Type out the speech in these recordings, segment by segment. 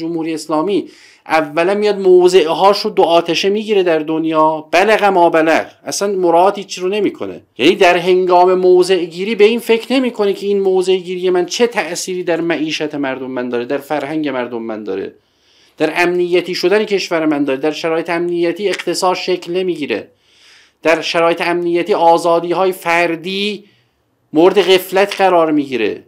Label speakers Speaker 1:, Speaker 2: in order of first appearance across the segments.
Speaker 1: جمهوری اسلامی اولا میاد موضعه هاش رو دو آتشه می‌گیره در دنیا بلغ ما بلغ. اصلا مراد هیچ رو نمی‌کنه. یعنی در هنگام موضع گیری به این فکر نمی‌کنه که این موضع گیری من چه تأثیری در معیشت مردم من داره در فرهنگ مردم من داره. در امنیتی شدن کشور من داره. در شرایط امنیتی اقتصاد شکل نمی‌گیره. در شرایط امنیتی آزادی های فردی مورد غفلت قرار می‌گیره.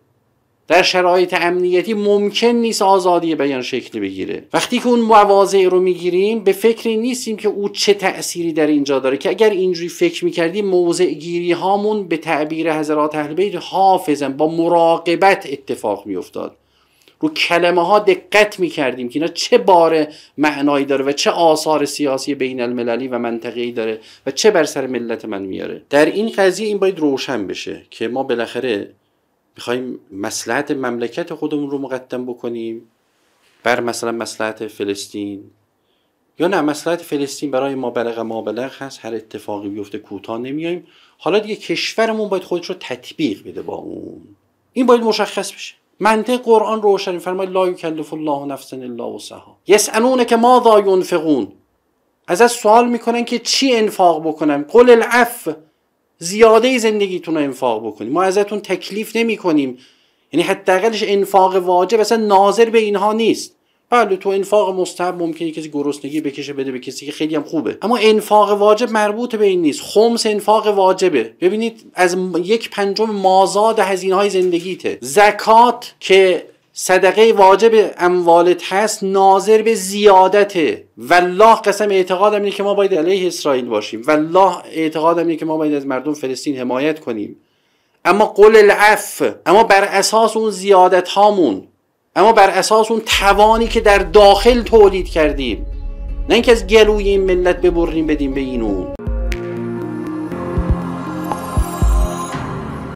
Speaker 1: در شرایط امنیتی ممکن نیست آزادی بیان شکل بگیره. وقتی که اون مواضع رو می‌گیریم به فکری نیستیم که او چه تأثیری در اینجا داره. که اگر اینجوری فکر می‌کردیم موضع گیری هامون به تعبیر حضرات اهل بیت حافظن با مراقبت اتفاق میافتاد. رو کلمه ها دقت می‌کردیم که اینا چه بار معنایی داره و چه آثار سیاسی بین المللی و منطقه‌ای داره و چه بر سر ملت من میاره در این قضیه این باید روشن بشه که ما بالاخره می‌خوایم مسلحت مملکت خودمون رو مقدم بکنیم بر مثلا مسلحت فلسطین. یا نه مسلحت فلسطین برای ما بلغ ما بلغ هست هر اتفاقی بیفته کوتاه نمیایم حالا دیگه کشورمون باید خودش رو تطبیق بده با اون. این باید مشخص بشه. منطق قرآن روشن فرمای لا یکلف الله نفسا الا وسعها. یسالون که ماذا ينفقون از سوال می‌کنن که چی انفاق بکنم قل العفو. زیاده زندگیتون رو انفاق بکنیم. ما ازتون تکلیف نمی کنیم یعنی حداقلش انفاق واجب اصلا ناظر به اینها نیست. بله تو انفاق مستحب ممکنه کسی گرسنگی بکشه بده به کسی که خیلی هم خوبه. اما انفاق واجب مربوط به این نیست. خمس انفاق واجبه. ببینید از یک پنجم مازاد هزینه های زندگیته. زکات که صدقه واجب اموالت هست ناظر به زیادته والله قسم اعتقادم اینه که ما باید علیه اسرائیل باشیم. والله اعتقادم اینه که ما باید از مردم فلسطین حمایت کنیم. اما قول العف اما بر اساس اون زیادت هامون اما بر اساس اون توانی که در داخل تولید کردیم. نه اینکه از گلوی این ملت ببریم بدیم به این اون